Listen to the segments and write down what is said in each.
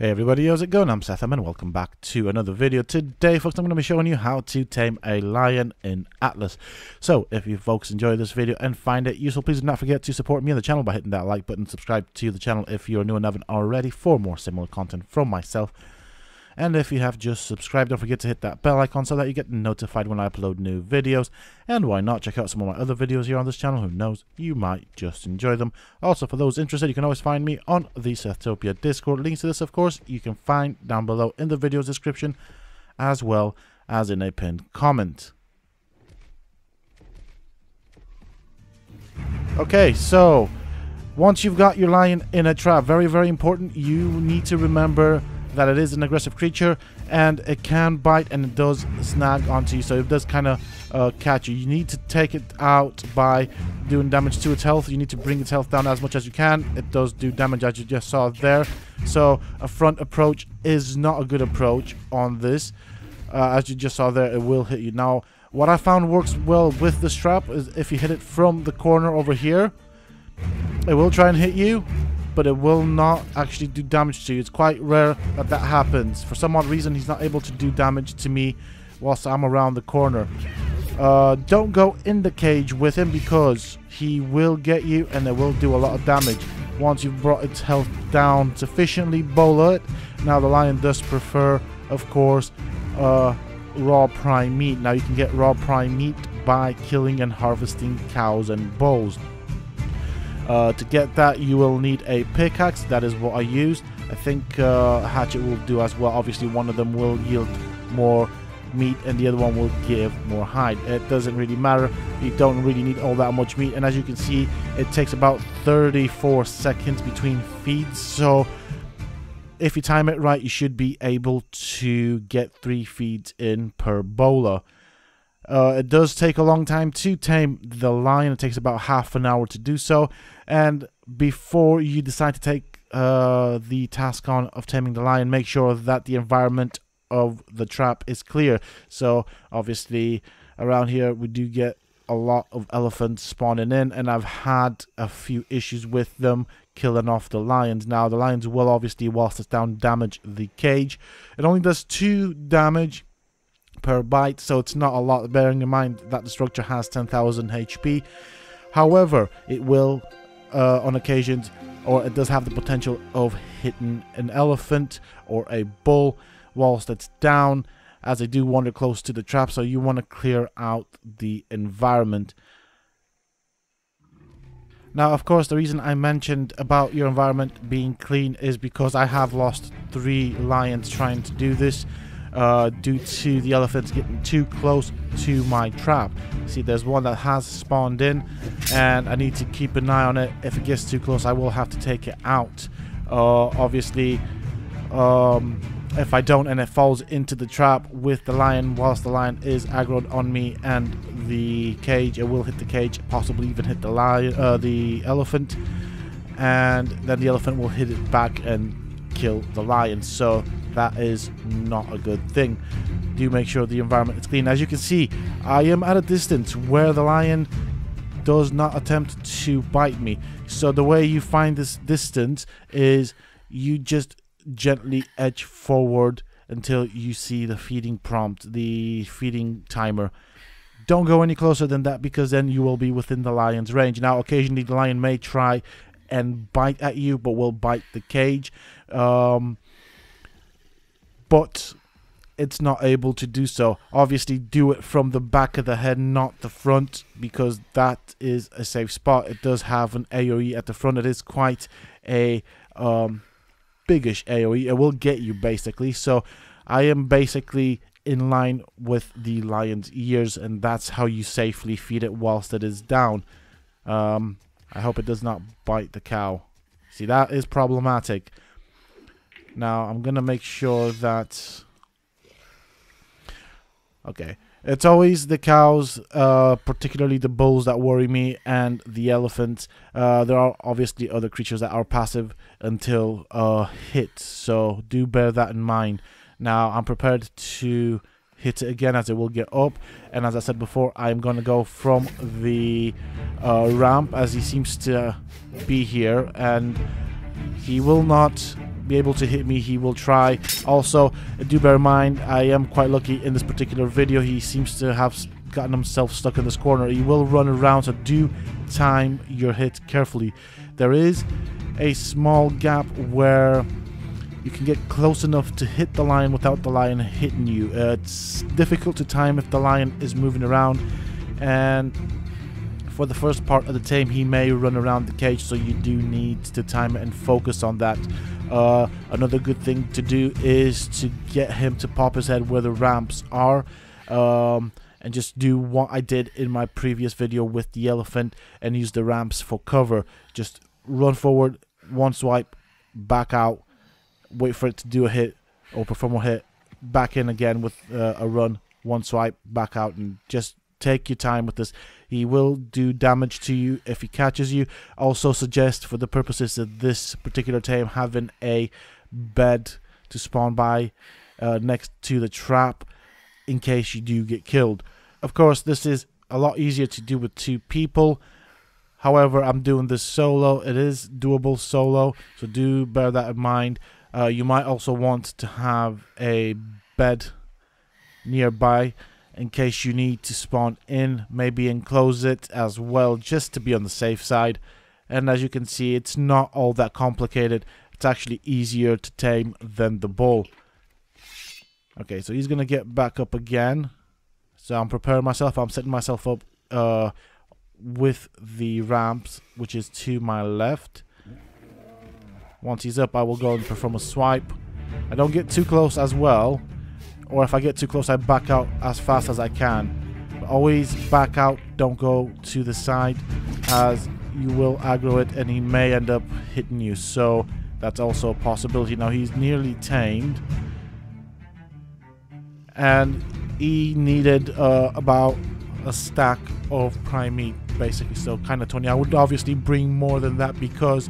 Hey everybody, how's it going? I'm Seth and welcome back to another video. Today, folks, I'm going to be showing you how to tame a lion in Atlas. So, if you folks enjoy this video and find it useful, please do not forget to support me on the channel by hitting that like button, subscribe to the channel if you're new and haven't already for more similar content from myself. And if you have just subscribed, don't forget to hit that bell icon so that you get notified when I upload new videos. And why not check out some of my other videos here on this channel, who knows, you might just enjoy them. Also, for those interested, you can always find me on the Sethtopia Discord. Links to this, of course, you can find down below in the video description, as well as in a pinned comment. Okay, so once you've got your lion in a trap, very, very important, you need to remember that it is an aggressive creature and it can bite and it does snag onto you. So it does kind of uh, catch you. You need to take it out by doing damage to its health. You need to bring its health down as much as you can. It does do damage as you just saw there. So a front approach is not a good approach on this. Uh, as you just saw there it will hit you. Now what I found works well with the strap is if you hit it from the corner over here it will try and hit you but it will not actually do damage to you. It's quite rare that that happens. For some odd reason, he's not able to do damage to me whilst I'm around the corner. Uh, don't go in the cage with him because he will get you and it will do a lot of damage. Once you've brought its health down sufficiently, bola it. Now the lion does prefer, of course, uh, raw prime meat. Now you can get raw prime meat by killing and harvesting cows and bulls. Uh, to get that, you will need a pickaxe. That is what I used. I think uh, hatchet will do as well. Obviously, one of them will yield more meat and the other one will give more hide. It doesn't really matter. You don't really need all that much meat. And as you can see, it takes about 34 seconds between feeds. So if you time it right, you should be able to get three feeds in per bola. Uh, it does take a long time to tame the lion. It takes about half an hour to do so. And before you decide to take uh, the task on of taming the lion, make sure that the environment of the trap is clear. So obviously around here we do get a lot of elephants spawning in and I've had a few issues with them killing off the lions. Now the lions will obviously whilst it's down damage the cage. It only does two damage per bite, so it's not a lot, bearing in mind that the structure has 10,000 HP. However, it will, uh, on occasions, or it does have the potential of hitting an elephant or a bull whilst it's down, as they do wander close to the trap, so you want to clear out the environment. Now, of course, the reason I mentioned about your environment being clean is because I have lost three lions trying to do this uh, due to the elephants getting too close to my trap. See, there's one that has spawned in, and I need to keep an eye on it. If it gets too close, I will have to take it out. Uh, obviously, um, if I don't and it falls into the trap with the lion whilst the lion is aggroed on me and the cage, it will hit the cage, possibly even hit the lion, uh, the elephant, and then the elephant will hit it back and kill the lion. So that is not a good thing. Do make sure the environment is clean. As you can see, I am at a distance where the lion does not attempt to bite me. So the way you find this distance is you just gently edge forward until you see the feeding prompt, the feeding timer. Don't go any closer than that because then you will be within the lion's range. Now, occasionally the lion may try and bite at you, but will bite the cage. Um, but it's not able to do so. Obviously, do it from the back of the head, not the front, because that is a safe spot. It does have an AoE at the front. It is quite a um, biggish AoE. It will get you basically. So I am basically in line with the lion's ears, and that's how you safely feed it whilst it is down. Um, I hope it does not bite the cow. See, that is problematic. Now, I'm going to make sure that... Okay. It's always the cows, uh, particularly the bulls that worry me, and the elephants. Uh, there are obviously other creatures that are passive until uh, hit, so do bear that in mind. Now, I'm prepared to hit it again as it will get up, and as I said before, I'm to go from the uh, ramp as he seems to be here, and he will not be able to hit me, he will try. Also, do bear in mind, I am quite lucky in this particular video. He seems to have gotten himself stuck in this corner. He will run around, so do time your hit carefully. There is a small gap where you can get close enough to hit the lion without the lion hitting you. Uh, it's difficult to time if the lion is moving around and for the first part of the tame he may run around the cage so you do need to time it and focus on that. Uh, another good thing to do is to get him to pop his head where the ramps are um, and just do what I did in my previous video with the elephant and use the ramps for cover. Just run forward, one swipe, back out, wait for it to do a hit or perform a hit, back in again with uh, a run, one swipe, back out, and just take your time with this. He will do damage to you if he catches you. Also suggest for the purposes of this particular team having a bed to spawn by uh, next to the trap in case you do get killed. Of course, this is a lot easier to do with two people. However, I'm doing this solo. It is doable solo, so do bear that in mind. Uh, you might also want to have a bed nearby in case you need to spawn in. Maybe enclose it as well just to be on the safe side. And as you can see, it's not all that complicated. It's actually easier to tame than the bull. Okay, so he's going to get back up again. So I'm preparing myself. I'm setting myself up uh, with the ramps, which is to my left. Once he's up, I will go and perform a swipe. I don't get too close as well. Or if I get too close, I back out as fast as I can. But always back out. Don't go to the side as you will aggro it and he may end up hitting you. So that's also a possibility. Now he's nearly tamed. And he needed uh, about a stack of prime meat basically so kind of 20 i would obviously bring more than that because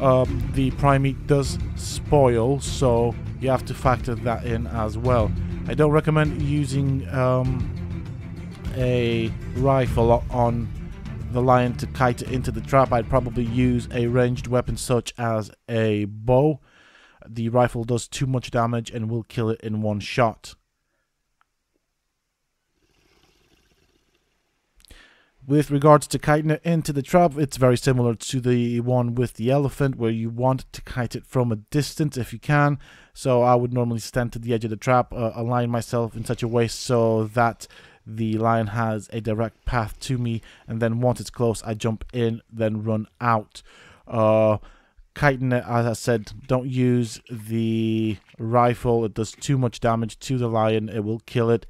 um, the prime meat does spoil, so you have to factor that in as well. I don't recommend using um, a rifle on the lion to kite it into the trap. I'd probably use a ranged weapon such as a bow. The rifle does too much damage and will kill it in one shot. With regards to kiting it into the trap, it's very similar to the one with the elephant where you want to kite it from a distance if you can. So I would normally stand to the edge of the trap, uh, align myself in such a way so that the lion has a direct path to me and then once it's close I jump in then run out. Uh, kiting it, as I said, don't use the rifle. It does too much damage to the lion. It will kill it.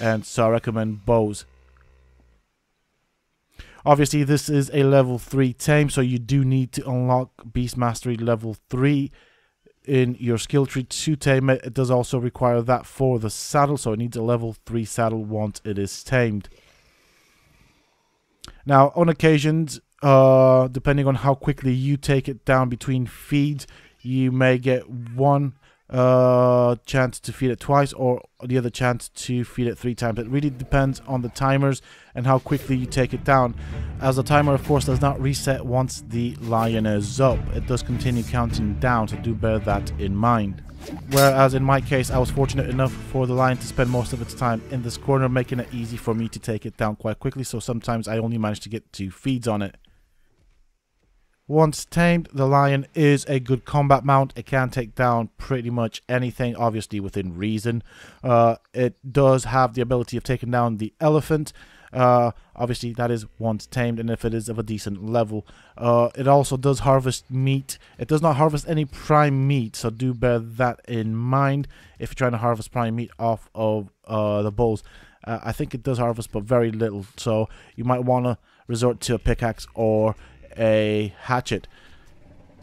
And so I recommend bows. Obviously, this is a level 3 tame, so you do need to unlock Beast Mastery level 3 in your skill tree to tame it. It does also require that for the saddle, so it needs a level 3 saddle once it is tamed. Now, on occasions, uh, depending on how quickly you take it down between feeds, you may get one uh, chance to feed it twice or the other chance to feed it three times. It really depends on the timers and how quickly you take it down. As the timer, of course, does not reset once the lion is up. It does continue counting down, so do bear that in mind. Whereas in my case, I was fortunate enough for the lion to spend most of its time in this corner, making it easy for me to take it down quite quickly, so sometimes I only managed to get two feeds on it. Once tamed, the lion is a good combat mount. It can take down pretty much anything, obviously within reason. Uh, it does have the ability of taking down the elephant. Uh, obviously, that is once tamed, and if it is of a decent level. Uh, it also does harvest meat. It does not harvest any prime meat, so do bear that in mind if you're trying to harvest prime meat off of uh, the bulls. Uh, I think it does harvest, but very little, so you might want to resort to a pickaxe or a hatchet.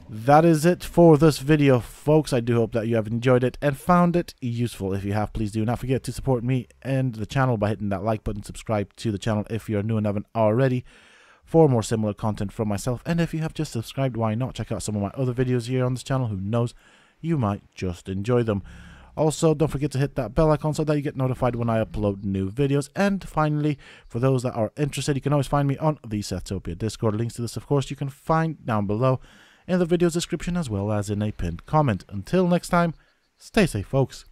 That is it for this video, folks. I do hope that you have enjoyed it and found it useful. If you have, please do not forget to support me and the channel by hitting that like button. Subscribe to the channel if you're new and haven't already for more similar content from myself. And if you have just subscribed, why not check out some of my other videos here on this channel? Who knows, you might just enjoy them. Also, don't forget to hit that bell icon so that you get notified when I upload new videos. And finally, for those that are interested, you can always find me on the Sethtopia Discord. Links to this, of course, you can find down below. in the video's description as well as in a pinned comment. Until next time, stay safe, folks.